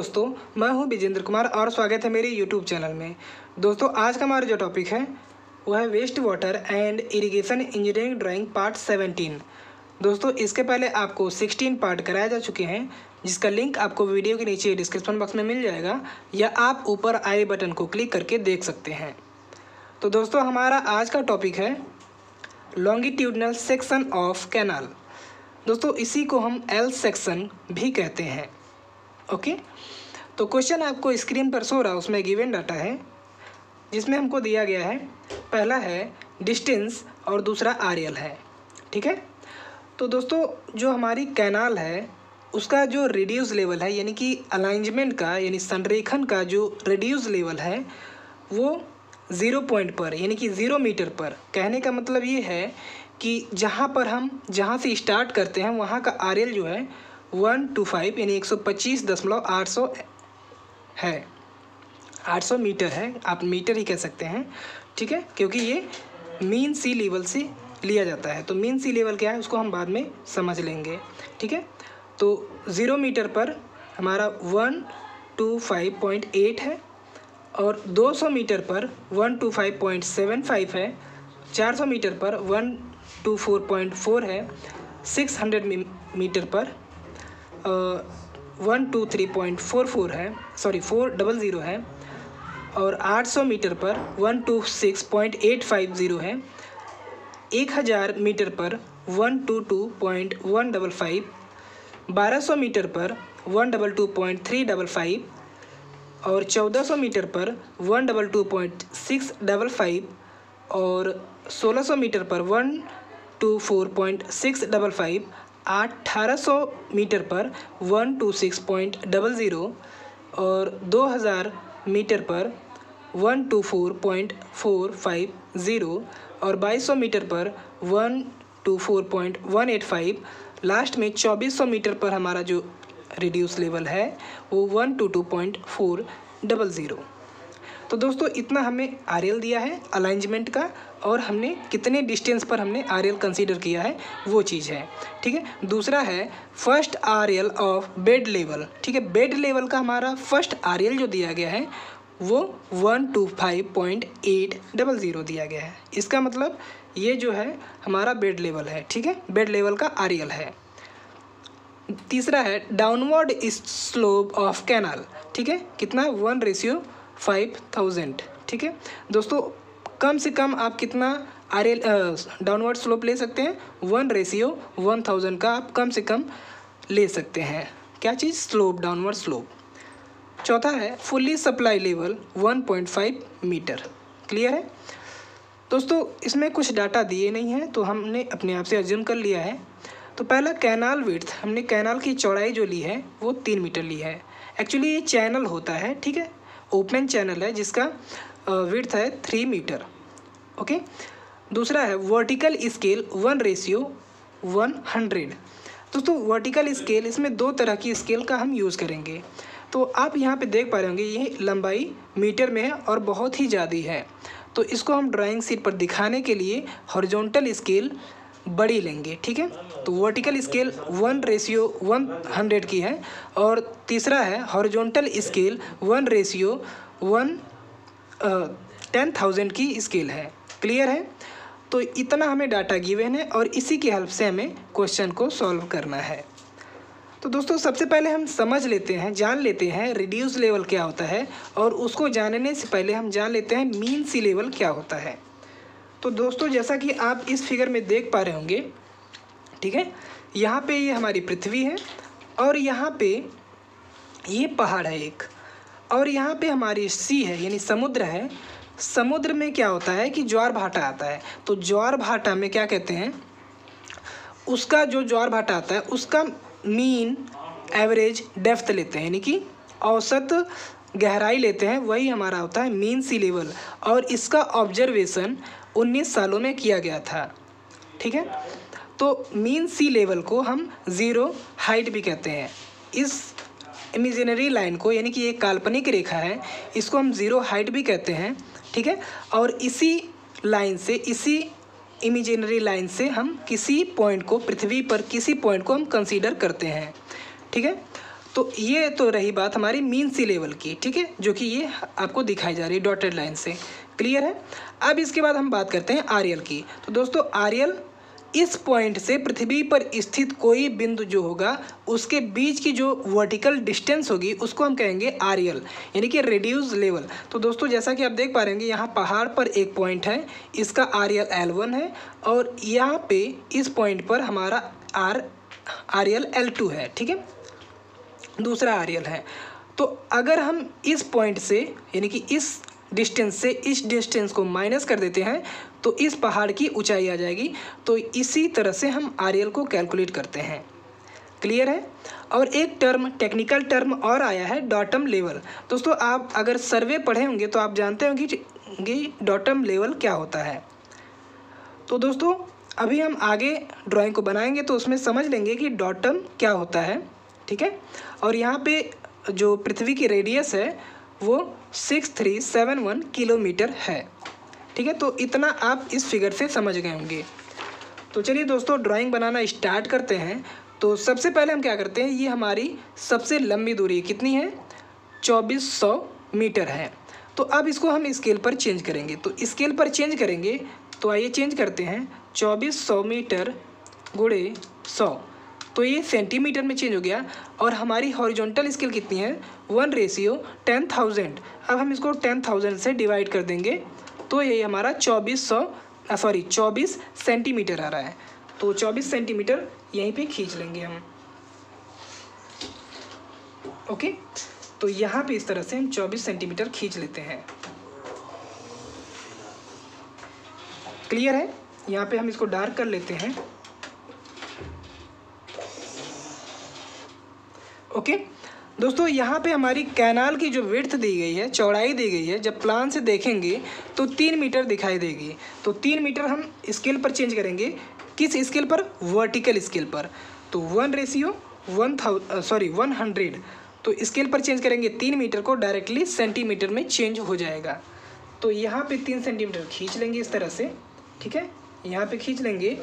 दोस्तों, मैं हूँ विजेंद्र कुमार और स्वागत है मेरे यूट्यूब चैनल में। दोस्तों, आज का हमारा जो टॉपिक है, वो है waste water and irrigation engineering drawing part seventeen दोस्तों, इसके पहले आपको सिक्सटीन पार्ट कराए जा चुके हैं, जिसका लिंक आपको वीडियो के नीचे डिस्क्रिप्शन बॉक्स में मिल जाएगा, या आप ऊपर आई बटन को क्लिक करके देख सकते हैं। तो दोस्तों, हमारा आज का टॉपिक है लॉन्गिट्यूडनल सेक्शन ऑफ़ कैनाल दोस्तों, इसी को हम एल सेक्शन भी कहते हैं ओके तो क्वेश्चन आपको स्क्रीन पर सो रहा है, उसमें गिवन डाटा है, जिसमें हमको दिया गया है, पहला है डिस्टेंस और दूसरा आरियल है, ठीक है? तो दोस्तों, जो हमारी कैनाल है, उसका जो रिड्यूस लेवल है, यानी कि अलाइंजमेंट का, यानी संरेखन का जो रिड्यूस लेवल है, वो ज़ीरो पॉइंट पर, यानी कि ज़ीरो मीटर पर। कहने का मतलब ये है कि जहाँ पर हम, जहाँ से स्टार्ट करते हैं, वहाँ का आर जो है वन टू फाइव यानी एक सौ पच्चीस दशमलव आठ सौ है। आठ सौ मीटर है, आप मीटर ही कह सकते हैं, ठीक है? क्योंकि ये मीन सी लेवल से लिया जाता है। तो मीन सी लेवल क्या है, उसको हम बाद में समझ लेंगे, ठीक है? तो ज़ीरो मीटर पर हमारा one two five point eight है और दो सौ मीटर पर one two five point seven five है, चार सौ मीटर पर one two four point four है सिक्स हंड्रेड मीटर पर one two three point four four है सॉरी फोर डबल ज़ीरो है और आठ सौ मीटर पर one two six point eight five zero है। एक हज़ार मीटर पर one two two point one double five बारह सौ मीटर पर one double two point three double five और चौदह सौ मीटर पर one double two point six double five और सोलह सौ मीटर पर one two four point six double five अठारह सौ मीटर पर one two six point double zero और दो हज़ार मीटर पर one two four point four five zero और बाईस सौ मीटर पर one two four point one eight five last में चौबीस सौ मीटर पर हमारा जो रिड्यूस लेवल है, वो one two two point four double zero. तो दोस्तों, इतना हमें आर दिया है अलाइंजमेंट का, और हमने कितने डिस्टेंस पर हमने आर कंसीडर किया है, वो चीज़ है, ठीक है? दूसरा है first R of bed level ठीक है? बेड लेवल का हमारा फ़र्स्ट आर जो दिया गया है, वो one two five point eight double zero दिया गया है। इसका मतलब ये जो है, हमारा बेड लेवल है, ठीक है? बेड लेवल का आर है। तीसरा है डाउनवर्ड स्लोप ऑफ़ कैनाल ठीक है? कितना? वन रेशियो फाइव थाउज़ेंड, ठीक है? दोस्तों, कम से कम आप कितना आर एल डाउनवर्ड स्लोप ले सकते हैं? वन रेशियो वन थाउज़ेंड का आप कम से कम ले सकते हैं। क्या चीज़? Slope, downward slope. चौथा है, fully supply level one point five metre. Clear है? दोस्तों, इसमें कुछ डाटा दिए नहीं है तो हमने अपने आप से अर्जुन कर लिया है। तो पहला, कैनाल विड्थ हमने कैनाल की चौड़ाई जो ली है, वो तीन मीटर ली है। एक्चुअली ये चैनल होता है, ठीक है? ओपन चैनल है, जिसका विड्थ है थ्री मीटर ओके दूसरा है vertical scale one ratio one hundred दोस्तों वर्टिकल स्केल इसमें दो तरह की स्केल का हम यूज़ करेंगे। तो आप यहाँ पे देख पा रहे होंगे, ये लंबाई मीटर में है और बहुत ही ज़्यादा है। तो इसको हम ड्राइंग सीट पर दिखाने के लिए हॉरिजॉन्टल स्केल बड़ी लेंगे, ठीक है? तो vertical scale one ratio one hundred की है और तीसरा है horizontal scale one ratio one ten thousand की स्केल है। क्लियर है? तो इतना हमें डाटा गिवन है और इसी की हेल्प से हमें क्वेश्चन को सॉल्व करना है। तो दोस्तों, सबसे पहले हम समझ लेते हैं, जान लेते हैं रिड्यूस लेवल क्या होता है और उसको जानने से पहले हम जान लेते हैं मीन सी लेवल क्या होता है। तो दोस्तों, जैसा कि आप इस फिगर में देख पा रहे होंगे, ठीक है, यहाँ पे ये हमारी पृथ्वी है और यहाँ पे ये पहाड़ है एक, और यहाँ पे हमारी सी है, यानी समुद्र है। समुद्र में क्या होता है कि ज्वार भाटा आता है। तो ज्वार भाटा में क्या कहते हैं? उसका जो ज्वार भाटा आता है, उसका मीन एवरेज डेफ्थ लेते हैं, यानी कि औसत गहराई लेते हैं, वही हमारा होता है मीन सी लेवल। और इसका ऑब्जर्वेशन 19 सालों में किया गया था। ठीक है? तो मीन सी लेवल को हम ज़ीरो हाइट भी कहते हैं। इस इमेजिनरी लाइन को, यानी कि एक काल्पनिक रेखा है, इसको हम ज़ीरो हाइट भी कहते हैं। ठीक है? और इसी लाइन से, इसी इमेजिनरी लाइन से हम किसी पॉइंट को, पृथ्वी पर किसी पॉइंट को हम कंसीडर करते हैं। ठीक है? तो ये तो रही बात हमारी मीन सी लेवल की, ठीक है? जो कि ये आपको दिखाई जा रही है डॉटेड लाइन से। क्लियर है। अब इसके बाद हम बात करते हैं आर्यल की। तो दोस्तों आर्यल इस पॉइंट से पृथ्वी पर स्थित कोई बिंदु जो होगा, उसके बीच की जो वर्टिकल डिस्टेंस होगी, उसको हम कहेंगे आरियल यानी कि रेड्यूस लेवल तो दोस्तों, जैसा कि आप देख पा रहे होंगे, यहाँ पहाड़ पर एक पॉइंट है, इसका आरियल एल वन है, और यहाँ पे इस पॉइंट पर हमारा आर आरियल एल टू है, ठीक है? दूसरा आरियल है। तो अगर हम इस पॉइंट से, यानी कि इस डिस्टेंस से इस डिस्टेंस को माइनस कर देते हैं तो इस पहाड़ की ऊंचाई आ जाएगी। तो इसी तरह से हम आर को कैलकुलेट करते हैं। क्लियर है? और एक टर्म टेक्निकल टर्म और आया है, डॉटम लेवल। दोस्तों, आप अगर सर्वे पढ़े होंगे तो आप जानते होंगे कि डॉटम लेवल क्या होता है। तो दोस्तों, अभी हम आगे ड्राइंग को बनाएँगे तो उसमें समझ लेंगे कि डॉटम क्या होता है, ठीक है? और यहाँ पे जो पृथ्वी की रेडियस है वो six three seven one kilometre है। ठीक है तो इतना आप इस फिगर से समझ गए होंगे। तो चलिए दोस्तों ड्राइंग बनाना स्टार्ट करते हैं। तो सबसे पहले हम क्या करते हैं, ये हमारी सबसे लंबी दूरी कितनी है? चौबीस सौ मीटर है। तो अब इसको हम स्केल पर चेंज करेंगे। तो स्केल पर चेंज करेंगे तो आइए चेंज करते हैं। चौबीस सौ मीटर गुड़े सौ। तो ये सेंटीमीटर में चेंज हो गया और हमारी हॉरिजॉन्टल स्केल कितनी है? वन रेशियो टेन थाउज़ेंड अब हम इसको टेन थाउज़ेंड से डिवाइड कर देंगे। तो ये हमारा चौबीस सौ सॉरी चौबीस सेंटीमीटर आ रहा है। तो चौबीस सेंटीमीटर यहीं पे खींच लेंगे हम। ओके? तो यहाँ पे इस तरह से हम चौबीस सेंटीमीटर खींच लेते हैं। क्लियर है? यहाँ पे हम इसको डार्क कर लेते हैं। ओके दोस्तों, यहाँ पे हमारी कैनाल की जो विड्थ दी गई है, चौड़ाई दी गई है, जब प्लान से देखेंगे तो तीन मीटर दिखाई देगी। तो तीन मीटर हम स्केल पर चेंज करेंगे। किस स्केल पर? वर्टिकल स्केल पर। तो one ratio one thou sorry one hundred तो स्केल पर चेंज करेंगे, तीन मीटर को डायरेक्टली सेंटीमीटर में चेंज हो जाएगा। तो यहाँ पे तीन सेंटीमीटर खींच लेंगे इस तरह से, ठीक है? यहाँ पे खींच लेंगे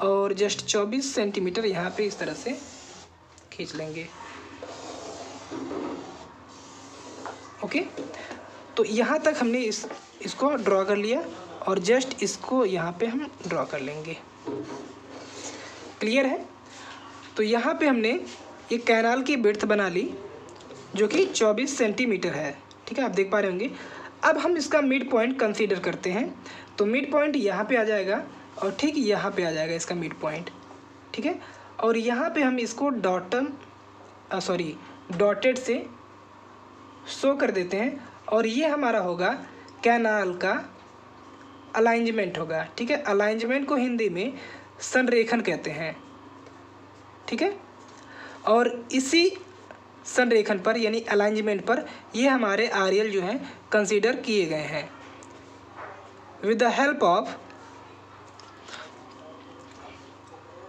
और जस्ट चौबीस सेंटीमीटर यहाँ पे इस तरह से खींच लेंगे। ओके? तो यहाँ तक हमने इस, इसको ड्रॉ कर लिया और जस्ट इसको यहाँ पे हम ड्रॉ कर लेंगे। क्लियर है? तो यहाँ पे हमने ये कैनाल की बिर्थ बना ली, जो कि 24 सेंटीमीटर है। ठीक है? आप देख पा रहे होंगे। अब हम इसका मिड पॉइंट कंसीडर करते हैं। तो मिड पॉइंट यहाँ पे आ जाएगा और ठीक यहाँ पे आ जाएगा इसका मिड पॉइंट ठीक है? और यहाँ पे हम इसको डॉटम सॉरी डॉटेड से शो कर देते हैं और ये हमारा होगा कैनाल का अलाइंजमेंट होगा, ठीक है? अलाइंजमेंट को हिंदी में संरेखन कहते हैं, ठीक है? और इसी संरेखन पर, यानी अलाइंजमेंट पर, ये हमारे आरियल जो हैं कंसीडर किए गए हैं। With the help of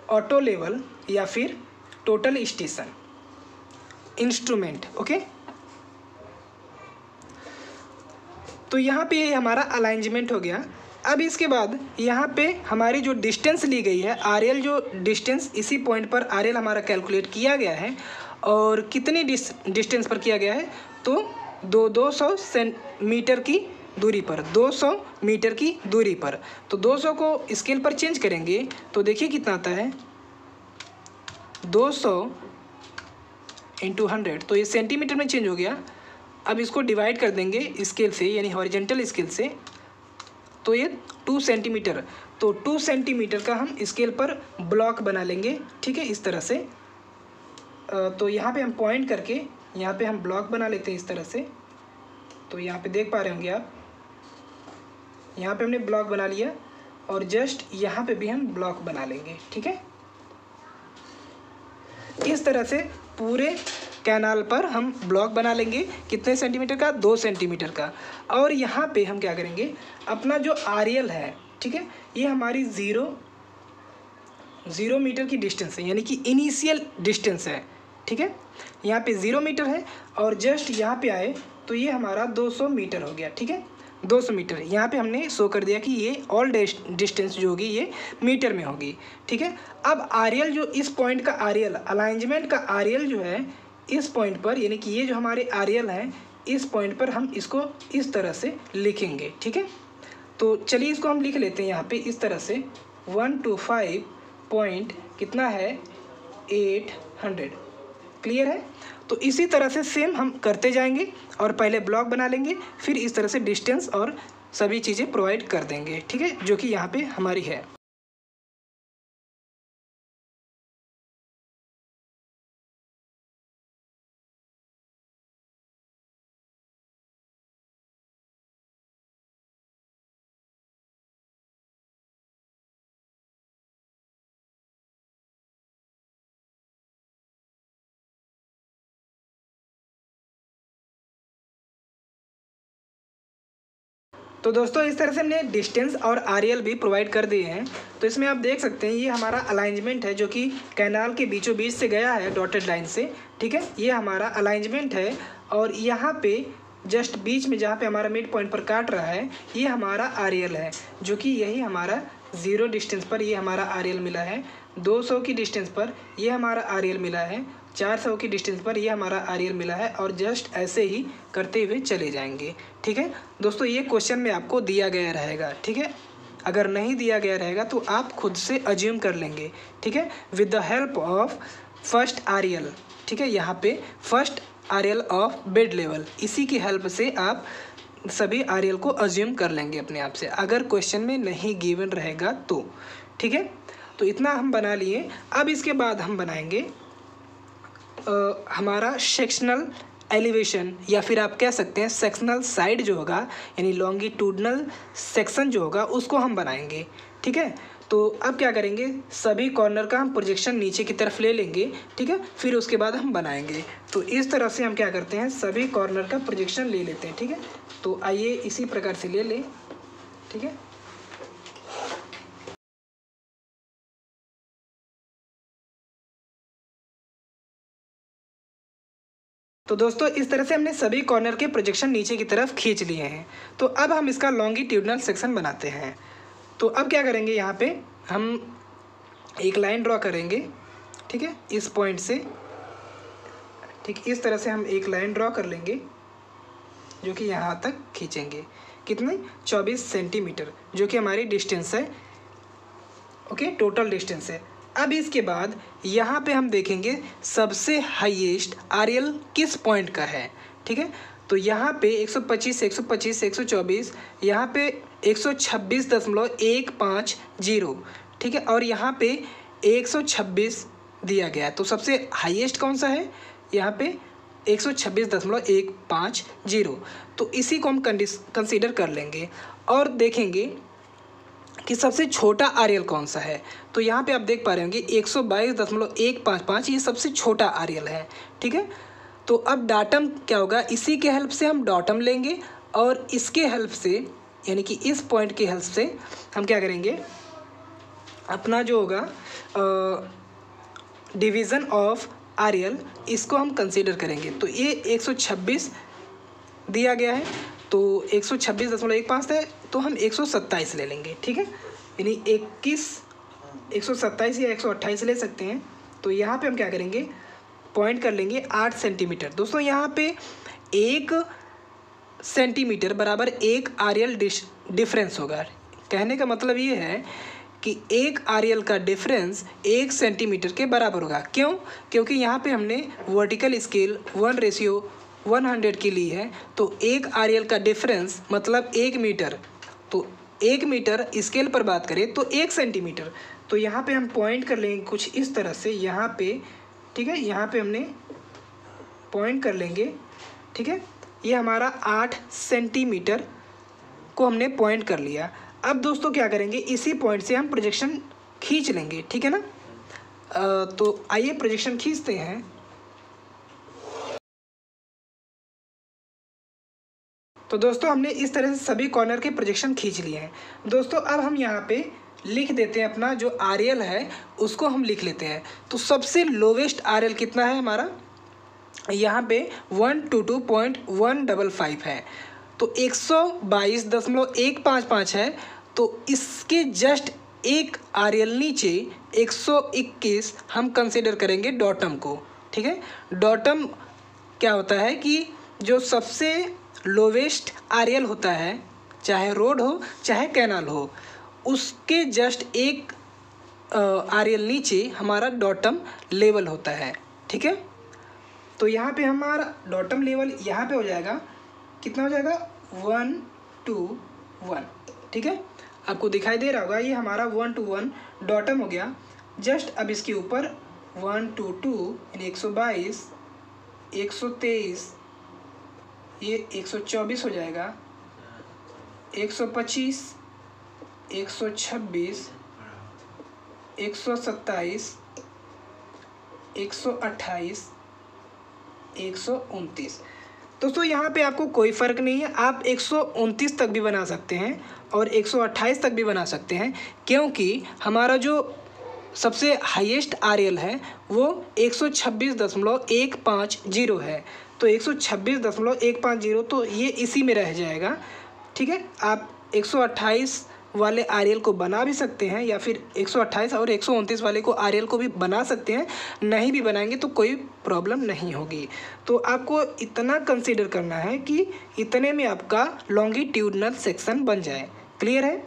auto level या फिर टोटल स्टेशन इंस्ट्रूमेंट ओके तो यहाँ पे हमारा अलाइंजमेंट हो गया। अब इसके बाद यहाँ पे हमारी जो डिस्टेंस ली गई है आरएल जो डिस्टेंस इसी पॉइंट पर आरएल हमारा कैलकुलेट किया गया है। और कितनी डिस्टेंस पर किया गया है? तो दो दो सौ मीटर की दूरी पर 200 मीटर की दूरी पर। तो 200 को स्केल पर चेंज करेंगे तो देखिए कितना आता है। 200 सौ इंटू हंड्रेड तो ये सेंटीमीटर में चेंज हो गया। अब इसको डिवाइड कर देंगे स्केल से, यानी हॉरिजेंटल स्केल से। तो ये टू सेंटीमीटर तो टू सेंटीमीटर का हम स्केल पर ब्लॉक बना लेंगे, ठीक है, इस तरह से। तो यहाँ पे हम पॉइंट करके, यहाँ पे हम ब्लॉक बना लेते हैं इस तरह से। तो यहाँ पे देख पा रहे होंगे आप। यहाँ पे हमने ब्लॉक बना लिया, और जस्ट यहाँ पे भी हम ब्लॉक बना लेंगे, ठीक है। इस तरह से पूरे कैनाल पर हम ब्लॉक बना लेंगे कितने सेंटीमीटर का? दो सेंटीमीटर का। और यहाँ पे हम क्या करेंगे? अपना जो आरियल है, ठीक है? ये हमारी ज़ीरो ज़ीरो मीटर की डिस्टेंस है, यानी कि इनिशियल डिस्टेंस है, ठीक है? यहाँ पे ज़ीरो मीटर है और जस्ट यहाँ पे आए तो ये हमारा 200 मीटर हो गया, ठीक है? 200 मीटर यहाँ पे हमने शो कर दिया कि ये ऑल डिस्टेंस जो होगी, ये मीटर में होगी, ठीक है? अब आरियल जो इस पॉइंट का आरियल अलाइंजमेंट का आरियल जो है इस पॉइंट पर, यानी कि ये जो हमारे आर है, इस पॉइंट पर हम इसको इस तरह से लिखेंगे, ठीक है? तो चलिए इसको हम लिख लेते हैं यहाँ पे इस तरह से। वन टू फाइव पॉइंट कितना है? एट हंड्रेड क्लियर है? तो इसी तरह से सेम हम करते जाएँगे और पहले ब्लॉक बना लेंगे, फिर इस तरह से डिस्टेंस और सभी चीज़ें प्रोवाइड कर देंगे, ठीक है? जो कि यहाँ पे हमारी है। तो दोस्तों, इस तरह से हमने डिस्टेंस और आर भी प्रोवाइड कर दिए हैं। तो इसमें आप देख सकते हैं, ये हमारा अलाइंजमेंट है जो कि कैनाल के बीचों बीच से गया है डॉटेड लाइन से, ठीक है? ये हमारा अलाइंजमेंट है और यहाँ पे जस्ट बीच में जहाँ पे हमारा मिड पॉइंट पर काट रहा है, ये हमारा आर है, जो कि यही हमारा ज़ीरो डिस्टेंस पर ये हमारा आर मिला है। 200 की डिस्टेंस पर ये हमारा आर मिला है चार सौ की डिस्टेंस पर ये हमारा आरियल मिला है और जस्ट ऐसे ही करते हुए चले जाएँगे, ठीक है? दोस्तों, ये क्वेश्चन में आपको दिया गया रहेगा, ठीक है? अगर नहीं दिया गया रहेगा तो आप खुद से अज्यूम कर लेंगे, ठीक है? With the help of first RL ठीक है? यहाँ पे first RL of bed level इसी की हेल्प से आप सभी आरियल को अज्यूम कर लेंगे अपने आप से, अगर क्वेश्चन में नहीं गिवन रहेगा तो ठीक है? तो इतना हम बना लिए, अब इसके बाद हम बनाएँगे हमारा सेक्शनल एलिवेशन या फिर आप कह सकते हैं सेक्शनल साइड जो होगा, यानी लॉन्गिट्यूडनल सेक्शन जो होगा, उसको हम बनाएँगे, ठीक है? तो अब क्या करेंगे? सभी कॉर्नर का हम प्रोजेक्शन नीचे की तरफ़ ले लेंगे, ठीक है? फिर उसके बाद हम बनाएँगे। तो इस तरह से हम क्या करते हैं? सभी कॉर्नर का प्रोजेक्शन ले लेते हैं, ठीक है? तो आइए इसी प्रकार से ले लें, ठीक है? तो दोस्तों, इस तरह से हमने सभी कॉर्नर के प्रोजेक्शन नीचे की तरफ़ खींच लिए हैं। तो अब हम इसका लॉन्गिट्यूडनल सेक्शन बनाते हैं। तो अब क्या करेंगे यहाँ पे? हम एक लाइन ड्रॉ करेंगे, ठीक है? इस पॉइंट से, ठीक, इस तरह से हम एक लाइन ड्रॉ कर लेंगे, जो कि यहाँ तक खींचेंगे। कितने? चौबीस सेंटीमीटर जो कि हमारी डिस्टेंस है ओके टोटल डिस्टेंस है। अब इसके बाद यहाँ पे हम देखेंगे सबसे हाईएस्ट आरएल किस पॉइंट का है ठीक है? तो यहाँ पे 125, 125, 124 यहाँ पे एक सौ छब्बीस दशमलव एक पाँच ज़ीरो ठीक है? और यहाँ पे 126 दिया गया है। तो सबसे हाईएस्ट कौन सा है? यहाँ पे एक सौ छब्बीस दशमलव एक पाँच ज़ीरो। तो इसी को हम कंसिडर कर लेंगे और देखेंगे कि सबसे छोटा आर्यल कौन सा है। तो यहाँ पे आप देख पा रहे होंगे एक सौ बाईस दशमलव एक पाँच पाँच, ये सबसे छोटा आर्यल है, ठीक है? तो अब डाटम क्या होगा? इसी के हेल्प से हम डॉटम लेंगे और इसके हेल्प से, यानी कि इस पॉइंट की हेल्प से हम क्या करेंगे? अपना जो होगा डिवीज़न ऑफ़ आर्यल इसको हम कंसीडर करेंगे। तो ये 126 दिया गया है तो एक सौ छब्बीस दशमलव एक पाँच है तो हम एक सौ सत्ताईस ले लेंगे, ठीक है? यानी इक्कीस एक सौ सत्ताईस या एक सौ अट्ठाईस ले सकते हैं। तो यहाँ पे हम क्या करेंगे? पॉइंट कर लेंगे आठ सेंटीमीटर दोस्तों, यहाँ पे एक सेंटीमीटर बराबर एक आरियल डिश डिफरेंस होगा। कहने का मतलब ये है कि एक आरियल का डिफरेंस एक सेंटीमीटर के बराबर होगा। क्यों? क्योंकि यहाँ पे हमने vertical scale one ratio one hundred की ली है। तो एक आर का डिफरेंस मतलब एक मीटर तो एक मीटर स्केल पर बात करें तो एक सेंटीमीटर तो यहाँ पे हम पॉइंट कर लेंगे कुछ इस तरह से, यहाँ पे, ठीक है? यहाँ पे हमने पॉइंट कर लेंगे, ठीक है? ये हमारा आठ सेंटीमीटर को हमने पॉइंट कर लिया। अब दोस्तों क्या करेंगे? इसी पॉइंट से हम प्रोजेक्शन खींच लेंगे, ठीक है ना? तो आइए प्रोजेक्शन खींचते हैं। तो दोस्तों हमने इस तरह से सभी कॉर्नर के प्रोजेक्शन खींच लिए हैं। दोस्तों अब हम यहाँ पे लिख देते हैं अपना, जो आर है, उसको हम लिख लेते हैं। तो सबसे लोवेस्ट आर कितना है हमारा? यहाँ पे one two two point one double five है। तो एक सौ बाईस दशमलव एक पाँच पाँच है। तो इसके जस्ट एक आर नीचे एक सौ इक्कीस हम कंसिडर करेंगे डॉटम को। ठीक है? डॉटम क्या होता है कि जो सबसे लोवेस्ट आरियल होता है, चाहे रोड हो, चाहे कैनाल हो उसके जस्ट एक आरियल नीचे हमारा डॉटम लेवल होता है, ठीक है? तो यहाँ पे हमारा डॉटम लेवल यहाँ पे हो जाएगा, कितना हो जाएगा? वन टू वन, ठीक है? आपको दिखाई दे रहा होगा, ये हमारा वन टू वन डॉटम हो गया। जस्ट अब इसके ऊपर वन टू टू, यानी एक सौ बाईस, एक सौ तेईस, ये एक सौ चौबीस हो जाएगा, एक सौ पच्चीस एक सौ छब्बीस, एक सौ सत्ताईस, एक सौ अट्ठाईस, एक सौ उनतीस। दोस्तों, यहाँ पे आपको कोई फ़र्क नहीं है। आप एक सौ उनतीस तक भी बना सकते हैं और एक सौ अट्ठाईस तक भी बना सकते हैं, क्योंकि हमारा जो सबसे हाईएस्ट आर है, वो एक सौ छब्बीस दशमलव एक पाँच ज़ीरो है। तो एक सौ छब्बीस दशमलव एक पाँच ज़ीरो तो ये इसी में रह जाएगा। ठीक है? आप एक सौ अट्ठाईस वाले आर को बना भी सकते हैं या फिर 128 और एक सौ उनतीस वाले को आर को भी बना सकते हैं, नहीं भी बनाएँगे तो कोई प्रॉब्लम नहीं होगी। तो आपको इतना कंसिडर करना है कि इतने में आपका लॉन्गिट्यूडनल सेक्शन बन जाए। क्लियर है?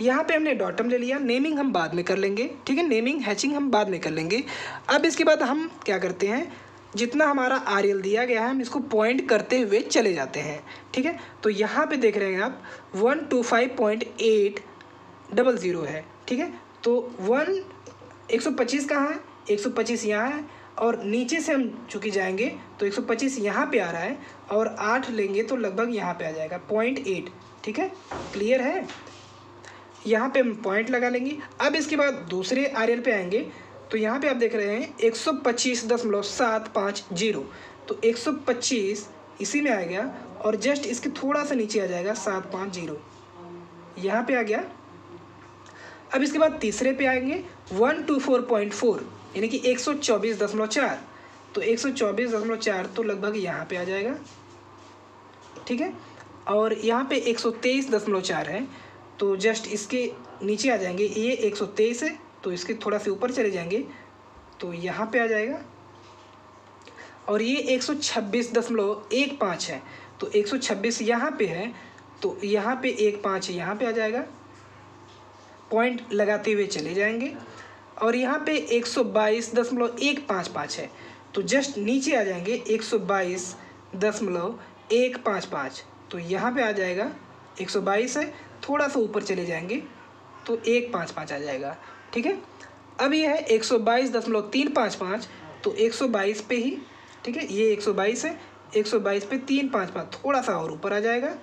यहाँ पे हमने डॉटम ले लिया नेमिंग हम बाद में कर लेंगे, ठीक है? नेमिंग हैचिंग हम बाद में कर लेंगे। अब इसके बाद हम क्या करते हैं? जितना हमारा आर दिया गया है, हम इसको पॉइंट करते हुए चले जाते हैं। ठीक है? तो यहाँ पे देख रहे हैं आप one two five point eight double zero है। ठीक है? तो वन एक सौ पच्चीस कहाँ है? एक सौ पच्चीस यहाँ है और नीचे से हम चूँकि जाएँगे तो एक सौ पच्चीस यहाँ पर आ रहा है और आठ लेंगे तो लगभग यहाँ पर आ जाएगा पॉइंट एट ठीक है? क्लियर है? यहाँ पे हम पॉइंट लगा लेंगे। अब इसके बाद दूसरे आर पे आएँगे तो यहाँ पे आप देख रहे हैं एक सौ पच्चीस दशमलव सात पाँच ज़ीरो। तो एक सौ पच्चीस इसी में आ गया और जस्ट इसके थोड़ा सा नीचे आ जाएगा सात पाँच ज़ीरो। यहाँ पे आ गया। अब इसके बाद तीसरे पे आएँगे one two four point four यानी कि एक सौ चौबीस दशमलव चार। तो एक सौ चौबीस दशमलव चार तो लगभग यहाँ पे आ जाएगा। ठीक है? और यहाँ पे एक सौ तेईस दशमलव चार है तो जस्ट इसके नीचे आ जाएँगे। ये एक सौ तेईस है। तो इसके थोड़ा से ऊपर चले जाएँगे तो यहाँ पे आ जाएगा। और ये एक सौ छब्बीस दशमलव एक पाँच है तो एक सौ छब्बीस यहाँ पे है तो यहाँ पे एक पाँच यहाँ पे आ जाएगा। पॉइंट लगाते हुए चले जाएँगे, और यहाँ पे एक सौ बाईस दशमलव एक पाँच पाँच है तो जस्ट नीचे आ जाएँगे एक सौ बाईस दशमलव एक पाँच पाँच तो यहाँ पे आ जाएगा। एक सौ बाईस है, थोड़ा सा ऊपर चले जाएँगे तो एक पाँच पाँच आ जाएगा। ठीक है? अब ये है एक सौ बाईस दशमलव तीन पाँच पाँच तो एक सौ बाईस पे ही, ठीक है? ये एक सौ बाईस है, एक सौ बाईस पे तीन पाँच पाँच, थोड़ा सा और ऊपर आ जाएगा।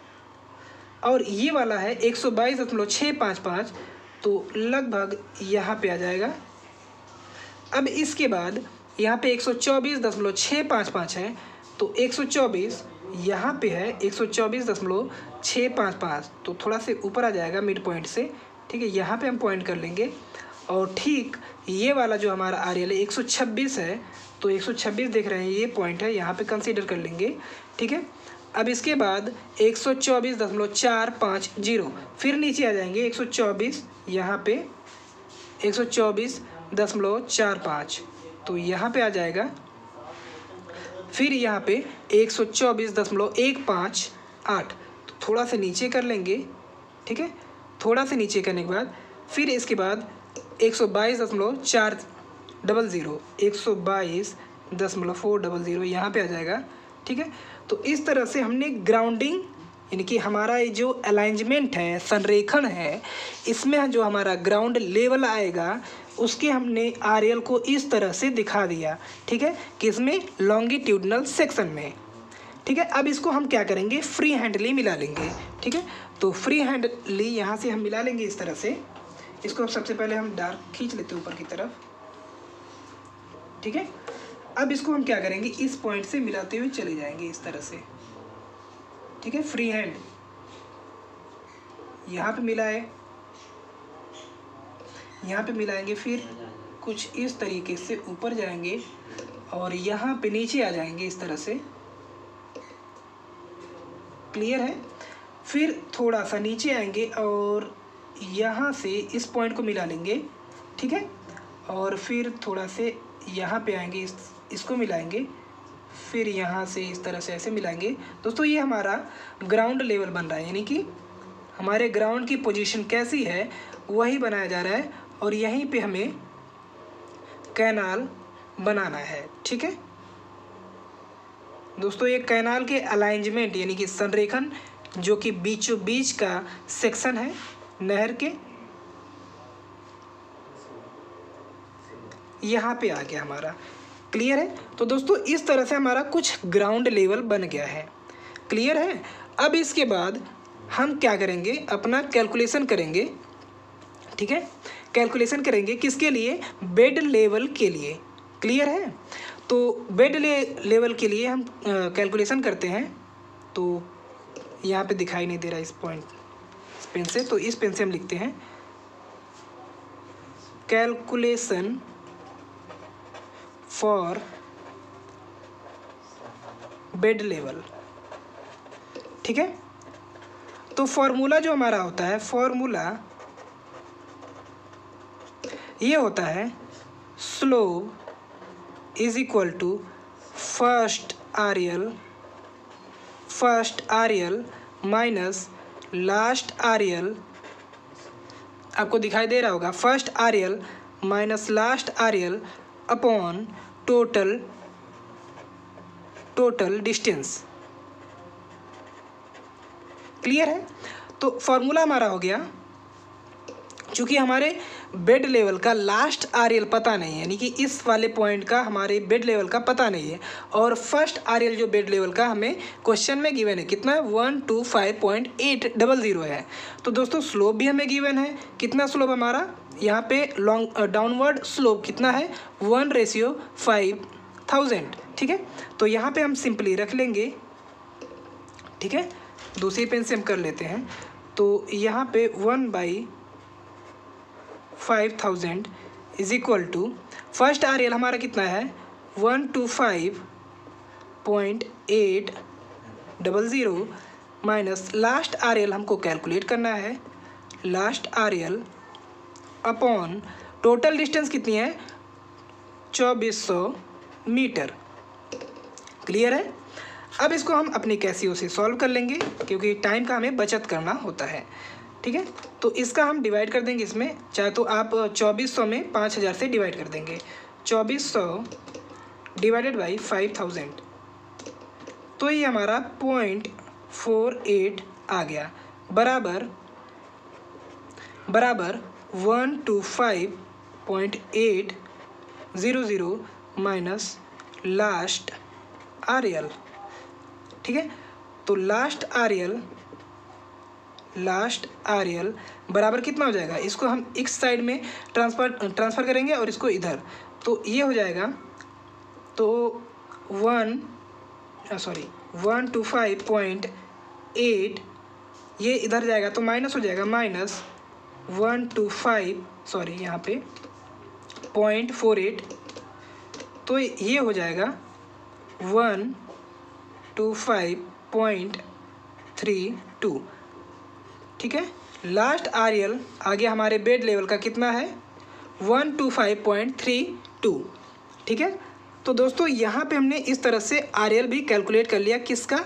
और ये वाला है एक सौ बाईस दशमलव छः पाँच पाँच तो लगभग यहाँ पे आ जाएगा। अब इसके बाद यहाँ पे एक सौ चौबीस दशमलव छः पाँच पाँच है तो एक सौ चौबीस यहाँ पे है एक सौ चौबीस दशमलव छः पाँच पाँच तो थोड़ा से ऊपर आ जाएगा मिड पॉइंट से, ठीक है? यहाँ पे हम पॉइंट कर लेंगे। और ठीक ये वाला जो हमारा आर एल है एक सौ छब्बीस है तो एक सौ छब्बीस देख रहे हैं, ये पॉइंट है, यहाँ पे कंसीडर कर लेंगे, ठीक है? अब इसके बाद एक सौ चौबीस चार पाँच ज़ीरो, फिर नीचे आ जाएँगे एक सौ चौबीस, यहाँ पे एक सौ चौबीस चार पाँच तो यहाँ पे आ जाएगा, फिर यहाँ पे एक सौ चौबीस एक पाँच आठ तो थोड़ा सा नीचे कर लेंगे, ठीक है? थोड़ा सा नीचे करने के बाद, फिर इसके बाद एक सौ बाईस दशमलव चार डबल ज़ीरो, एक सौ बाईस दशमलव फोर डबल ज़ीरो यहाँ पर आ जाएगा, ठीक है? तो इस तरह से हमने ग्राउंडिंग यानी कि हमारा ये जो अलाइंजमेंट है, संरेखण है, इसमें जो हमारा ग्राउंड लेवल आएगा, उसके हमने आर को इस तरह से दिखा दिया, ठीक है? कि इसमें लॉन्गिट्यूडनल सेक्शन में, ठीक है? अब इसको हम क्या करेंगे? फ्री हैंडली मिला लेंगे, ठीक है? तो फ्री हैंडली यहाँ से हम मिला लेंगे इस तरह से इसको अब सबसे पहले हम डार्क खींच लेते हैं ऊपर की तरफ़। ठीक है? अब इसको हम क्या करेंगे? इस पॉइंट से मिलाते हुए चले जाएँगे इस तरह से। ठीक है? फ्री हैंड यहाँ पे मिलाए यहाँ पे मिलाएँगे फिर कुछ इस तरीके से ऊपर जाएँगे और यहाँ पे नीचे आ जाएँगे इस तरह से। क्लियर है? फिर थोड़ा सा नीचे आएँगे और यहाँ से इस पॉइंट को मिला लेंगे, ठीक है? और फिर थोड़ा से यहाँ पे आएँगे, इस, इसको मिलाएँगे, फिर यहाँ से इस तरह से ऐसे मिलाएँगे। दोस्तों, ये हमारा ग्राउंड लेवल बन रहा है, यानी कि हमारे ग्राउंड की पोजीशन कैसी है, वही बनाया जा रहा है और यहीं पे हमें कैनाल बनाना है, ठीक है? दोस्तों, ये कैनाल के अलाइंजमेंट यानी कि संरेखन जो कि बीचों बीच का सेक्शन है नहर के? यहाँ पे आ गया हमारा। क्लियर है? तो दोस्तों इस तरह से हमारा कुछ ग्राउंड लेवल बन गया है। क्लियर है? अब इसके बाद हम क्या करेंगे? अपना कैलकुलेशन करेंगे। ठीक है? कैलकुलेशन करेंगे किसके लिए? बेड लेवल के लिए। क्लियर है? तो बेड ले, लेवल के लिए हम कैलकुलेशन करते हैं। तो यहाँ पे दिखाई नहीं दे रहा इस पॉइंट पेन से तो इस पेन से हम लिखते हैं। कैलकुलेशन फॉर बेड लेवल ठीक है? तो फॉर्मूला जो हमारा होता है फॉर्मूला ये होता है slope is equal to first RL first RL minus last R L आपको दिखाई दे रहा होगा first RL minus last RL upon total total distance clear है? तो फॉर्मूला हमारा हो गया, चूँकि हमारे बेड लेवल का लास्ट आर पता नहीं है। यानी कि इस वाले पॉइंट का हमारे बेड लेवल का पता नहीं है। और फ़र्स्ट आर जो बेड लेवल का हमें क्वेश्चन में गिवन है। कितना one two five point eight double zero है। तो दोस्तों स्लोप भी हमें गिवन है। कितना स्लोप हमारा? यहाँ पे लॉन्ग डाउनवर्ड स्लोप कितना है? वन रेशियो फाइव थाउज़ेंड ठीक है? तो यहाँ पे हम सिंपली रख लेंगे। ठीक है? दूसरी पेन से हम कर लेते हैं। तो यहाँ पे one by five thousand is equal to first R L हमारा कितना है? One two five point eight double zero minus last R L हमको कैलकुलेट करना है। Last R L upon total distance कितनी है? चौबीस सौ मीटर। क्लियर है? अब इसको हम अपनी कैसियो से सॉल्व कर लेंगे, क्योंकि टाइम का हमें बचत करना होता है। ठीक है? तो इसका हम डिवाइड कर देंगे इसमें। चाहे तो आप चौबीस सौ में पाँच हज़ार से डिवाइड कर देंगे। चौबीस सौ डिवाइडेड बाई फाइव थाउज़ेंड तो ये हमारा पॉइंट फोर एट आ गया। बराबर बराबर one two five point eight zero zero minus last R L ठीक है? तो last R L last R L बराबर कितना हो जाएगा? इसको हम इस साइड में ट्रांसफ़र ट्रांसफ़र करेंगे और इसको इधर। तो ये हो जाएगा। तो one sorry one two five point eight ये इधर जाएगा तो माइनस हो जाएगा। Minus one two five sorry यहाँ पे पॉइंट फोर एट तो ये हो जाएगा one two five point three two ठीक है? लास्ट आर एल आगे हमारे बेड लेवल का कितना है? One two five point three two ठीक है? तो दोस्तों, यहाँ पे हमने इस तरह से आर एल भी कैलकुलेट कर लिया किसका?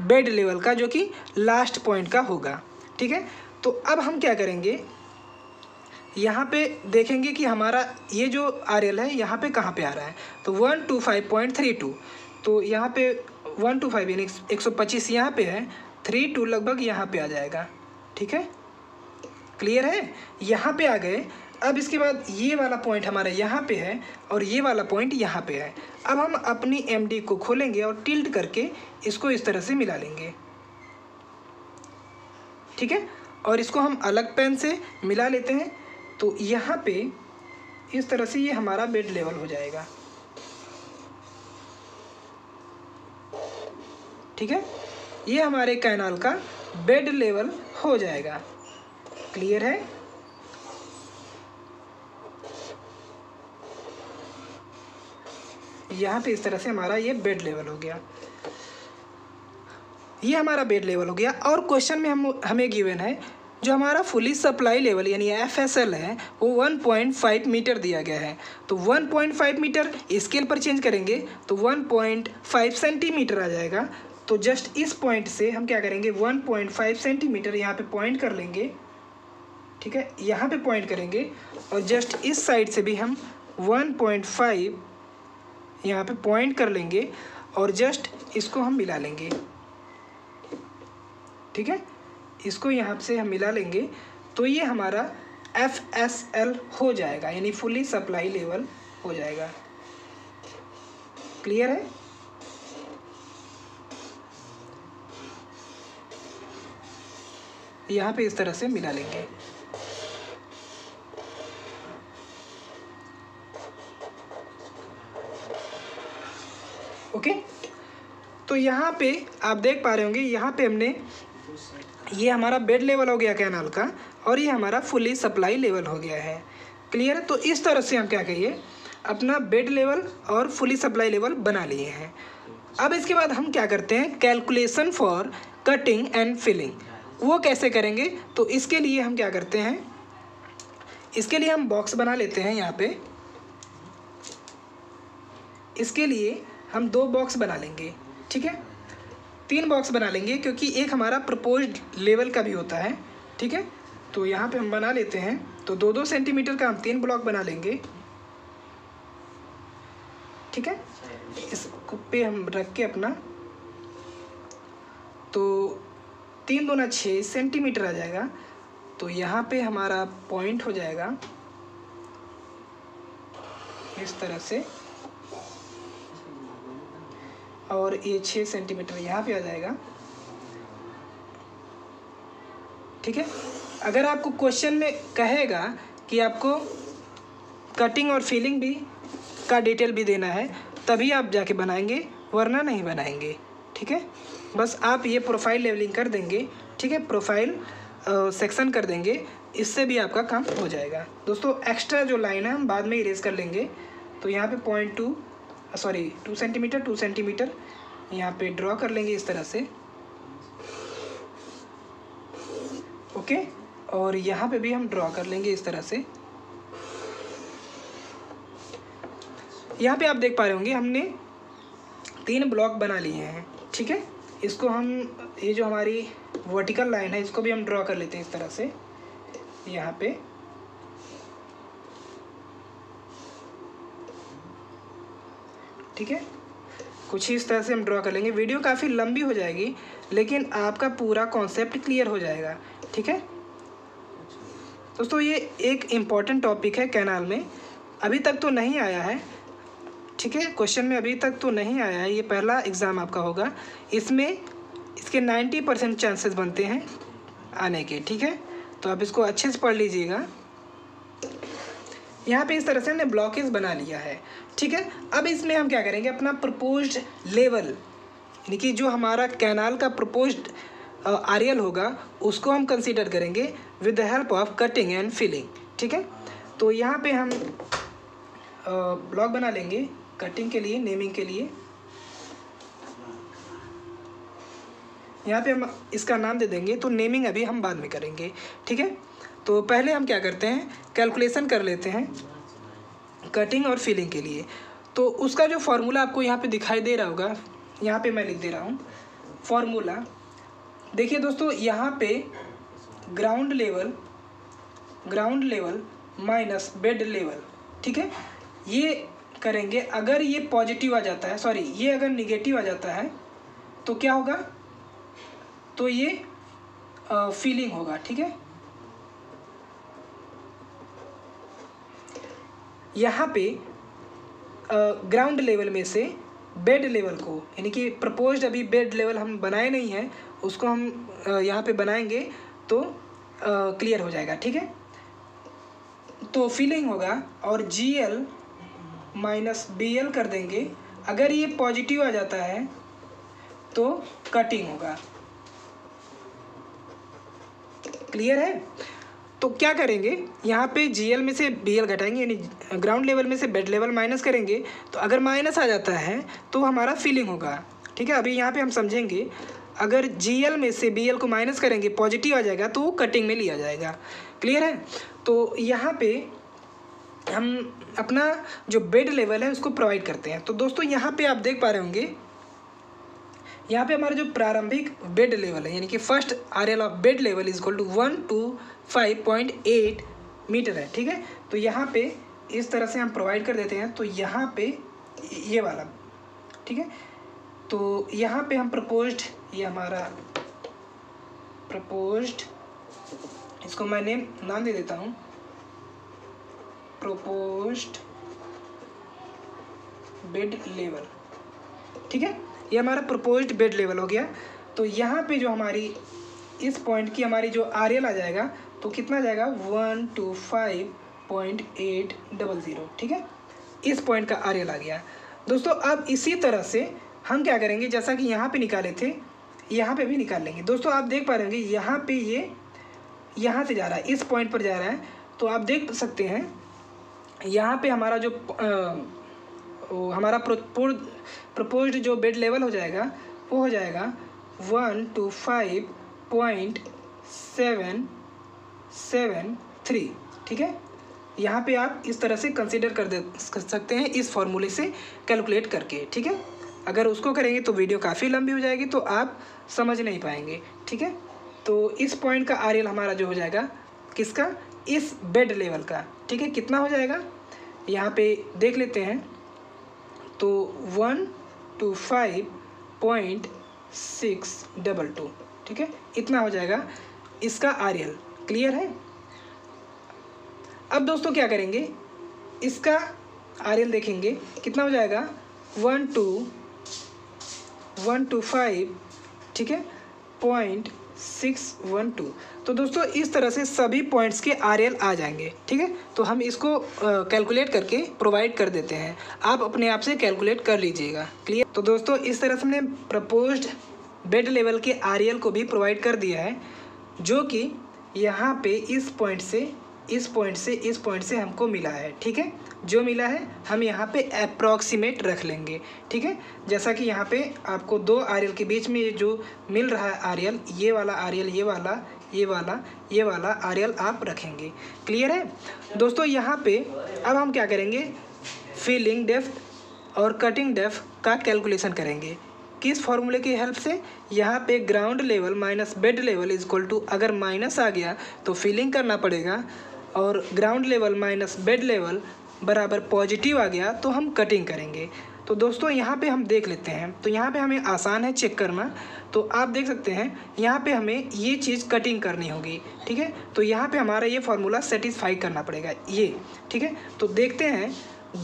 बेड लेवल का, जो कि लास्ट पॉइंट का होगा, ठीक है? तो अब हम क्या करेंगे? यहाँ पे देखेंगे कि हमारा ये जो आर एल है, यहाँ पे कहाँ पे आ रहा है? तो one two five point three two तो यहाँ पे वन टू फाइव यानी एक सौ पच्चीस यहाँ पे है थ्री टू लगभग यहाँ पे आ जाएगा। ठीक है? क्लियर है? यहाँ पे आ गए। अब इसके बाद ये वाला पॉइंट हमारा यहाँ पे है और ये वाला पॉइंट यहाँ पे है। अब हम अपनी एमडी को खोलेंगे और टिल्ट करके इसको इस तरह से मिला लेंगे। ठीक है? और इसको हम अलग पेन से मिला लेते हैं। तो यहाँ पे इस तरह से ये हमारा बेड लेवल हो जाएगा। ठीक है? ये हमारे कैनाल का बेड लेवल हो जाएगा। क्लियर है? यहाँ पे इस तरह से हमारा ये बेड लेवल हो गया। ये हमारा बेड लेवल हो गया। और क्वेश्चन में हम, हमें गिवन है, जो हमारा फुली सप्लाई लेवल यानी एफ़ एस एल है, वो 1.5 मीटर दिया गया है। तो 1.5 मीटर स्केल पर चेंज करेंगे तो 1.5 सेंटीमीटर आ जाएगा। तो जस्ट इस पॉइंट से हम क्या करेंगे? 1.5 सेंटीमीटर यहाँ पे पॉइंट कर लेंगे। ठीक है? यहाँ पे पॉइंट करेंगे और जस्ट इस साइड से भी हम 1.5 पॉइंट यहाँ पर पॉइंट कर लेंगे और जस्ट इसको हम मिला लेंगे। ठीक है? इसको यहाँ से हम मिला लेंगे तो ये हमारा एफ़ एस एल हो जाएगा, यानी फुली सप्लाई लेवल हो जाएगा। क्लियर है? यहाँ पे इस तरह से मिला लेंगे। ओके? तो यहाँ पे आप देख पा रहे होंगे, यहाँ पे हमने ये हमारा बेड लेवल हो गया कैनाल का और ये हमारा फुली सप्लाई लेवल हो गया है। क्लियर तो इस तरह से हम क्या कहिए? अपना बेड लेवल और फुली सप्लाई लेवल बना लिए हैं। अब इसके बाद हम क्या करते हैं? Calculation for cutting and filling वो कैसे करेंगे? तो इसके लिए हम क्या करते हैं? इसके लिए हम बॉक्स बना लेते हैं यहाँ पे। इसके लिए हम दो बॉक्स बना लेंगे, ठीक है? तीन बॉक्स बना लेंगे क्योंकि एक हमारा प्रपोज लेवल का भी होता है, ठीक है? तो यहाँ पे हम बना लेते हैं। तो दो दो सेंटीमीटर का हम तीन ब्लॉक बना लेंगे, ठीक है? इस पे हम रख के अपना। तो तीन दोना छः सेंटीमीटर आ जाएगा। तो यहाँ पे हमारा पॉइंट हो जाएगा। इस तरह से। और ये छः सेंटीमीटर यहाँ पे आ जाएगा। ठीक है? अगर आपको क्वेश्चन में कहेगा कि आपको कटिंग और फिलिंग भी का डिटेल भी देना है, तभी आप जाके बनाएँगे, वरना नहीं बनाएँगे। ठीक है? बस आप ये प्रोफ़ाइल लेवलिंग कर देंगे, ठीक है? प्रोफ़ाइल सेक्शन कर देंगे, इससे भी आपका काम हो जाएगा। दोस्तों एक्स्ट्रा जो लाइन है, हम बाद में इरेज कर लेंगे। तो यहाँ पे point two sorry two centimetre two centimetre यहाँ पे ड्रॉ कर लेंगे इस तरह से। ओके? और यहाँ पे भी हम ड्रॉ कर लेंगे इस तरह से। यहाँ पे आप देख पा रहे होंगे, हमने तीन ब्लॉक बना लिए हैं, ठीक है? इसको हम, ये जो हमारी वर्टिकल लाइन है, इसको भी हम ड्रॉ कर लेते हैं इस तरह से। यहाँ पे। ठीक है? कुछ ही इस तरह से हम ड्रॉ कर लेंगे। वीडियो काफ़ी लंबी हो जाएगी, लेकिन आपका पूरा कॉन्सेप्ट क्लियर हो जाएगा। ठीक है? दोस्तों, ये एक इंपॉर्टेंट टॉपिक है कैनाल में। अभी तक तो नहीं आया है ठीक है क्वेश्चन में अभी तक तो नहीं आया है, ये पहला एग्ज़ाम आपका होगा। इसमें इसके नाइन्टी परसेंट चांसेस बनते हैं आने के, ठीक है? तो आप इसको अच्छे से पढ़ लीजिएगा। यहाँ पे इस तरह से हमने ब्लॉकेज बना लिया है, ठीक है? अब इसमें हम क्या करेंगे, अपना प्रपोज्ड लेवल यानी कि जो हमारा कैनाल का प्रपोज्ड आरियल होगा, उसको हम कंसीडर करेंगे with the help of cutting and filling ठीक है? तो यहाँ पे हम ब्लॉक बना लेंगे। कटिंग के लिए नेमिंग के लिए। यहाँ पे हम इसका नाम दे देंगे तो नेमिंग अभी हम बाद में करेंगे, ठीक है? तो पहले हम क्या करते हैं कैलकुलेशन कर लेते हैं कटिंग और फिलिंग के लिए। तो उसका जो फार्मूला आपको यहाँ पे दिखाई दे रहा होगा, यहाँ पे मैं लिख दे रहा हूँ फार्मूला देखिए दोस्तों, यहाँ पे ground level ground level minus bed level ठीक है? ये करेंगे। अगर ये पॉजिटिव आ जाता है सॉरी ये अगर निगेटिव आ जाता है तो क्या होगा? तो ये फीलिंग होगा, ठीक है? यहाँ पे ग्राउंड लेवल में से बेड लेवल को, यानी कि प्रपोज्ड अभी बेड लेवल हम बनाए नहीं हैं, उसको हम यहाँ पे बनाएँगे तो क्लियर हो जाएगा, ठीक है? तो फीलिंग होगा, और G L minus B L कर देंगे। अगर ये पॉजिटिव आ जाता है तो कटिंग होगा। क्लियर है? तो क्या करेंगे? यहाँ पे जीएल में से बीएल घटाएँगे, यानी ग्राउंड लेवल में से बेड लेवल माइनस करेंगे। तो अगर माइनस आ जाता है तो हमारा फीलिंग होगा। ठीक है? अभी यहाँ पे हम समझेंगे। अगर जी एल में से बी एल को माइनस करेंगे पॉजिटिव आ जाएगा तो वो कटिंग में लिया जाएगा। क्लियर है? तो यहाँ पे हम अपना जो बेड लेवल है, उसको प्रोवाइड करते हैं। तो दोस्तों, यहाँ पे आप देख पा रहे होंगे, यहाँ पे हमारा जो प्रारंभिक बेड लेवल है, यानी कि first R L of bed level is equal to one two five point eight metre है, ठीक है? तो यहाँ पे इस तरह से हम प्रोवाइड कर देते हैं तो यहाँ पे ये वाला, ठीक है? तो यहाँ पे हम प्रपोज्ड ये हमारा प्रपोज्ड इसको मैं नेम नाम दे देता हूँ। प्रपोज्ड बेड लेवल ठीक है? ये हमारा प्रपोज्ड बेड लेवल हो गया। तो यहाँ पे जो हमारी, इस पॉइंट की हमारी जो आर आ जाएगा तो कितना जाएगा? One, two, five point eight double zero ठीक है? इस पॉइंट का आर आ गया। दोस्तों, अब इसी तरह से हम क्या करेंगे? जैसा कि यहाँ पे निकाले थे, यहाँ पे भी निकाल लेंगे। दोस्तों, आप देख पा रहे होंगे, यहाँ पे ये, यहाँ से जा रहा है, इस पॉइंट पर जा रहा है। तो आप देख सकते हैं यहाँ पे हमारा जो आ, हमारा प्रपोज जो बेड लेवल हो जाएगा वो हो जाएगा one two five point seven seven three ठीक है? यहाँ पे आप इस तरह से कंसिडर कर दे कर सकते हैं इस फॉर्मूले से कैलकुलेट करके ठीक है? अगर उसको करेंगे तो वीडियो काफ़ी लंबी हो जाएगी तो आप समझ नहीं पाएँगे ठीक है? तो इस पॉइंट का आर हमारा जो हो जाएगा किसका? इस बेड लेवल का। ठीक है? कितना हो जाएगा? यहाँ पे देख लेते हैं। तो one two five point six double two ठीक है? इतना हो जाएगा इसका आर क्लियर है? अब दोस्तों क्या करेंगे? इसका आर देखेंगे। कितना हो जाएगा? One two one two five ठीक है? Point six one two. तो दोस्तों, इस तरह से सभी पॉइंट्स के आर एल आ जाएँगे, ठीक है? तो हम इसको कैलकुलेट करके प्रोवाइड कर देते हैं। आप अपने आप से कैलकुलेट कर लीजिएगा क्लियर तो दोस्तों, इस तरह से हमने प्रपोज्ड बेड लेवल के आर एल को भी प्रोवाइड कर दिया है, जो कि यहाँ पे इस पॉइंट से इस पॉइंट से, इस पॉइंट से हमको मिला है, ठीक है? जो मिला है, हम यहाँ पे अप्रॉक्सीमेट रख लेंगे, ठीक है? जैसा कि यहाँ पे आपको दो आर के बीच में ये जो मिल रहा है आर ये वाला आर ये वाला ये वाला ये वाला आर आप रखेंगे। क्लियर है? दोस्तों, यहाँ पे अब हम क्या करेंगे? फीलिंग डेफ और कटिंग डेफ का कैलकुलेशन करेंगे। किस फॉर्मूले की हेल्प से? यहाँ पे ground level minus bed level is equal to अगर माइनस आ गया तो फिलिंग करना पड़ेगा। और ground level minus bed level बराबर पॉजिटिव आ गया तो हम कटिंग करेंगे। तो दोस्तों, यहाँ पे हम देख लेते हैं। तो यहाँ पे हमें आसान है चेक करना। तो आप देख सकते हैं, यहाँ पे हमें ये चीज़ कटिंग करनी होगी, ठीक है? तो यहाँ पे हमारा ये फार्मूला सेटिस्फाई करना पड़ेगा, ये, ठीक है? तो देखते हैं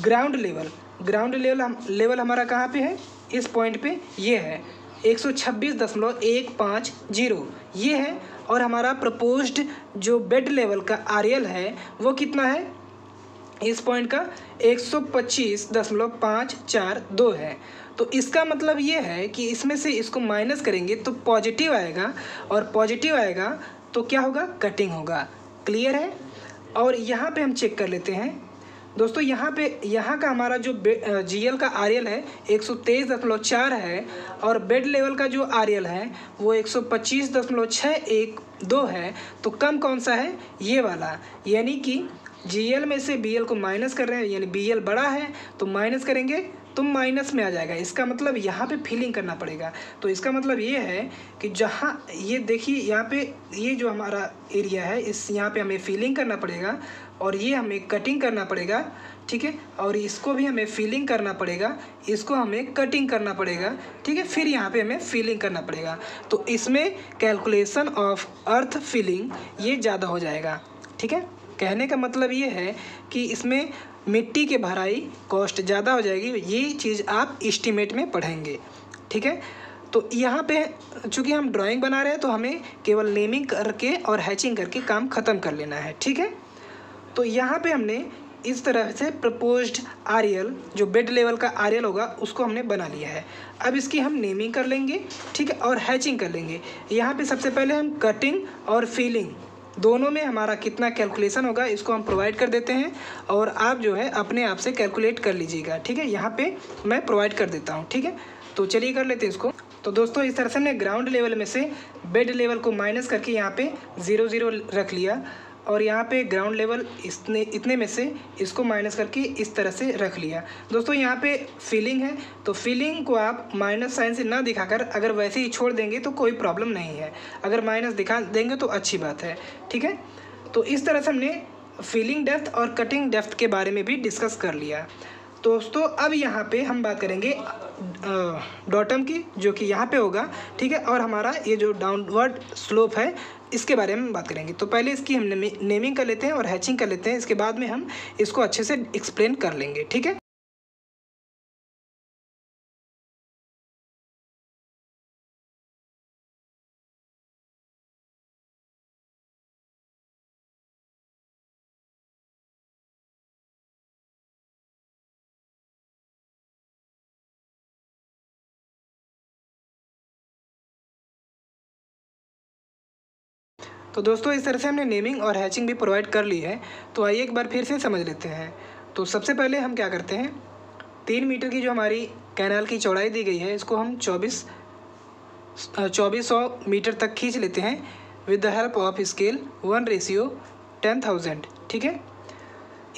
ग्राउंड लेवल ग्राउंड लेवल हम लेवल हमारा कहाँ पे है? इस पॉइंट पे, ये है। एक सौ छब्बीस दशमलव एक पाँच ज़ीरो। ये है और हमारा प्रपोज्ड जो बेड लेवल का आर है, वो कितना है? इस पॉइंट का एक सौ पच्चीस दशमलव पाँच चार दो है। तो इसका मतलब ये है कि इसमें से इसको माइनस करेंगे तो पॉजिटिव आएगा और पॉजिटिव आएगा तो क्या होगा? कटिंग होगा। क्लियर है? और यहाँ पे हम चेक कर लेते हैं। दोस्तों, यहाँ पे, यहाँ का हमारा जो जीएल का आर है, एक सौ तेईस दशमलव चार है और बेड लेवल का जो आर है, वो एक सौ पच्चीस दशमलव छः एक दो है। तो कम कौन सा है? ये वाला। यानी कि जीएल में से बीएल को माइनस कर रहे हैं, यानी बीएल बड़ा है तो माइनस करेंगे तो माइनस में आ जाएगा। इसका मतलब यहाँ पे फिलिंग करना पड़ेगा। तो इसका मतलब ये है कि जहाँ ये देखिए, यहाँ पे ये जो हमारा एरिया है, इस यहाँ पे हमें फिलिंग करना पड़ेगा और ये हमें कटिंग करना पड़ेगा, ठीक है? और इसको भी हमें फिलिंग करना पड़ेगा। इसको हमें कटिंग करना पड़ेगा, ठीक है? फिर यहाँ पे हमें फिलिंग करना पड़ेगा। तो इसमें कैलकुलेशन ऑफ़ अर्थ फिलिंग ये ज़्यादा हो जाएगा, ठीक है? कहने का मतलब ये है कि इसमें मिट्टी के भराई कॉस्ट ज़्यादा हो जाएगी, ये चीज़ आप इस्टीमेट में पढ़ेंगे, ठीक है? तो यहाँ पे चूँकि हम ड्राइंग बना रहे हैं तो हमें केवल नेमिंग करके और हैचिंग करके काम ख़त्म कर लेना है, ठीक है? तो यहाँ पे हमने इस तरह से प्रपोज्ड आरियल, जो बेड लेवल का आरियल होगा, उसको हमने बना लिया है। अब इसकी हम नेमिंग कर लेंगे, ठीक है? और हैचिंग कर लेंगे। यहाँ पे सबसे पहले हम कटिंग और फीलिंग दोनों में हमारा कितना कैलकुलेशन होगा, इसको हम प्रोवाइड कर देते हैं और आप जो है अपने आप से कैलकुलेट कर लीजिएगा, ठीक है? यहाँ पे मैं प्रोवाइड कर देता हूँ, ठीक है? तो चलिए कर लेते हैं इसको। तो दोस्तों, इस तरह से हमने ग्राउंड लेवल में से बेड लेवल को माइनस करके यहाँ पे ज़ीरो ज़ीरो रख लिया। और यहाँ पे ग्राउंड लेवल इसने, इतने में से इसको माइनस करके इस तरह से रख लिया। दोस्तों, यहाँ पे फीलिंग है तो फीलिंग को आप माइनस साइन से ना दिखाकर अगर वैसे ही छोड़ देंगे तो कोई प्रॉब्लम नहीं है। अगर माइनस दिखा देंगे तो अच्छी बात है, ठीक है? तो इस तरह से हमने फीलिंग डेप्थ और कटिंग डेप्थ के बारे में भी डिस्कस कर लिया। दोस्तों, अब यहाँ पे हम बात करेंगे डॉटम की, जो कि यहाँ पे होगा, ठीक है? और हमारा ये जो डाउनवर्ड स्लोप है इसके बारे में बात करेंगे। तो पहले इसकी हम नेमिंग कर लेते हैं और हैचिंग कर लेते हैं। इसके बाद में हम इसको अच्छे से एक्सप्लेन कर लेंगे, ठीक है? तो दोस्तों, इस तरह से हमने नेमिंग और हैचिंग भी प्रोवाइड कर ली है। तो आइए एक बार फिर से समझ लेते हैं। तो सबसे पहले हम क्या करते हैं? तीन मीटर की जो हमारी कैनाल की चौड़ाई दी गई है, इसको हम चौबीस चौबीस सौ मीटर तक खींच लेते हैं। With the help of scale one ratio ten thousand ठीक है?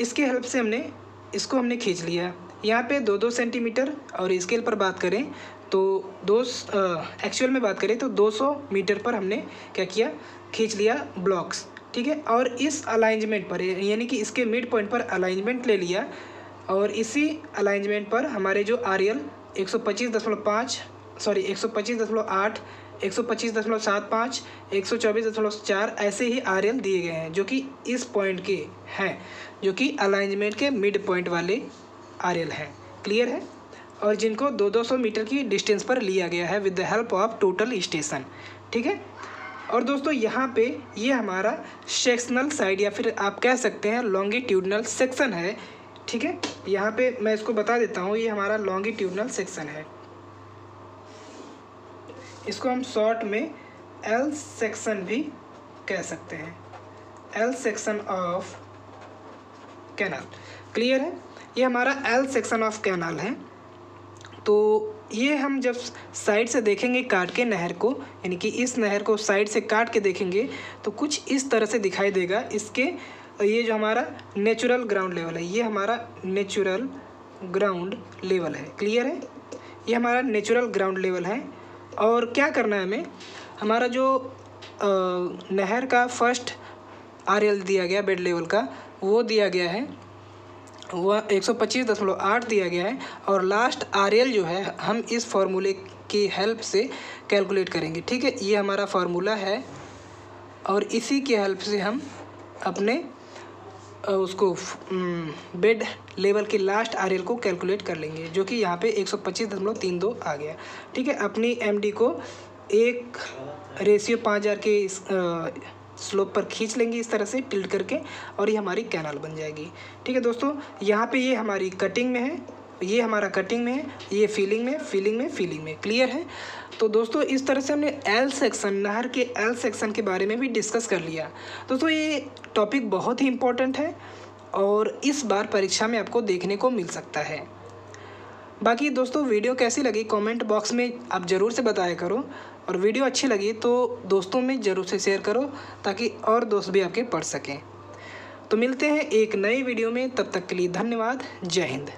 इसके हेल्प से हमने, इसको हमने खींच लिया। यहाँ पे दो दो सेंटीमीटर और स्केल पर बात करें तो दो एक्चुअल में बात करें तो 200 मीटर पर हमने क्या किया? खींच लिया ब्लॉक्स ठीक है? और इस अलाइंजमेंट पर, यानी कि इसके मिड पॉइंट पर अलाइंजमेंट ले लिया और इसी अलाइंजमेंट पर हमारे जो आर एल एक सौ पच्चीस दशमलव पाँच सॉरी एक सौ पच्चीस दशमलव आठ, एक सौ पच्चीस दशमलव सात पाँच, एक सौ चौबीस दशमलव चार ऐसे ही आर एल दिए गए हैं, जो कि इस पॉइंट के हैं, जो कि अलाइंजमेंट के मिड पॉइंट वाले आर एल हैं। क्लियर है? और जिनको दो दो सौ मीटर की डिस्टेंस पर लिया गया है with the help of total station, ठीक है? और दोस्तों, यहाँ पे ये हमारा सेक्शनल साइड या फिर आप कह सकते हैं लॉन्गिट्यूडनल सेक्शन है, ठीक है? यहाँ पे मैं इसको बता देता हूँ, ये हमारा लॉन्गिट्यूडनल सेक्शन है। इसको हम शॉर्ट में एल सेक्शन भी कह सकते हैं। L section of canal clear है? ये हमारा एल सेक्शन ऑफ़ कैनाल है। तो ये हम जब साइड से देखेंगे काट के नहर को यानी कि इस नहर को साइड से काट के देखेंगे तो कुछ इस तरह से दिखाई देगा इसके ये जो हमारा नेचुरल ग्राउंड लेवल है ये हमारा नेचुरल ग्राउंड लेवल है। क्लियर है? ये हमारा नेचुरल ग्राउंड लेवल है। और क्या करना है हमें? हमारा जो आ, नहर का फ़र्स्ट आरएल दिया गया बेड लेवल का वो दिया गया है। वह एक सौ पच्चीस दशमलव आठ दिया गया है और लास्ट आर एल जो है, हम इस फार्मूले की हेल्प से कैलकुलेट करेंगे। ठीक है? ये हमारा फार्मूला है और इसी की हेल्प से हम अपने उसको बेड लेवल के लास्ट आरएल को कैलकुलेट कर लेंगे, जो कि यहाँ पे एक सौ पच्चीस दशमलव तीन दो आ गया। ठीक है? अपनी एम डी को एक रेशियो पाँच हज़ार के इस स्लोप पर खींच लेंगे इस तरह से टिल्ट करके और ये हमारी कैनाल बन जाएगी। ठीक है दोस्तों, यहाँ पे ये हमारी कटिंग में है, ये हमारा कटिंग में है, ये फीलिंग में फीलिंग में फीलिंग में। क्लियर है? तो दोस्तों, इस तरह से हमने एल सेक्शन नहर के एल सेक्शन के बारे में भी डिस्कस कर लिया। दोस्तों, ये टॉपिक बहुत ही इम्पोर्टेंट है और इस बार परीक्षा में आपको देखने को मिल सकता है। बाकी दोस्तों, वीडियो कैसी लगी कमेंट बॉक्स में आप ज़रूर से बताया करो। और वीडियो अच्छी लगी तो दोस्तों में ज़रूर से शेयर करो ताकि और दोस्त भी आपके पढ़ सकें। तो मिलते हैं एक नई वीडियो में, तब तक के लिए धन्यवाद, जय हिंद।